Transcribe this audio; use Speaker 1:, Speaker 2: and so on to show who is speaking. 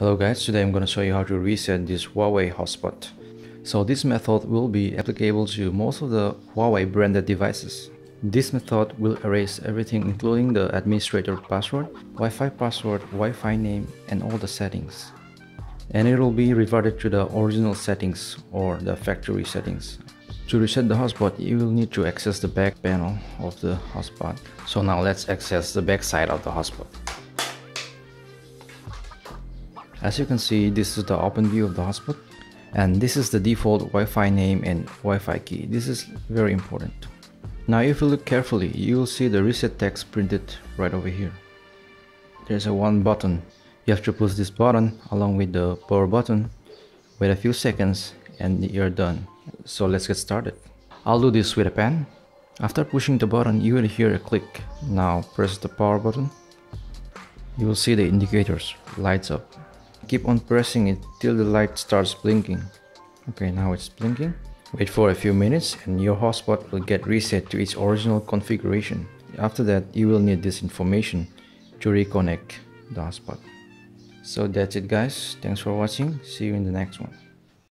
Speaker 1: Hello guys, today I'm gonna show you how to reset this Huawei hotspot. So this method will be applicable to most of the Huawei branded devices. This method will erase everything including the administrator password, Wi-Fi password, Wi-Fi name and all the settings. And it will be reverted to the original settings or the factory settings. To reset the hotspot, you will need to access the back panel of the hotspot. So now let's access the back side of the hotspot. As you can see, this is the open view of the hotspot and this is the default Wi-Fi name and Wi-Fi key. This is very important. Now if you look carefully, you will see the reset text printed right over here. There's a one button. You have to push this button along with the power button. Wait a few seconds and you're done. So let's get started. I'll do this with a pen. After pushing the button, you will hear a click. Now press the power button. You will see the indicators lights up. Keep on pressing it till the light starts blinking. Okay, now it's blinking. Wait for a few minutes and your hotspot will get reset to its original configuration. After that, you will need this information to reconnect the hotspot. So that's it guys. Thanks for watching. See you in the next one.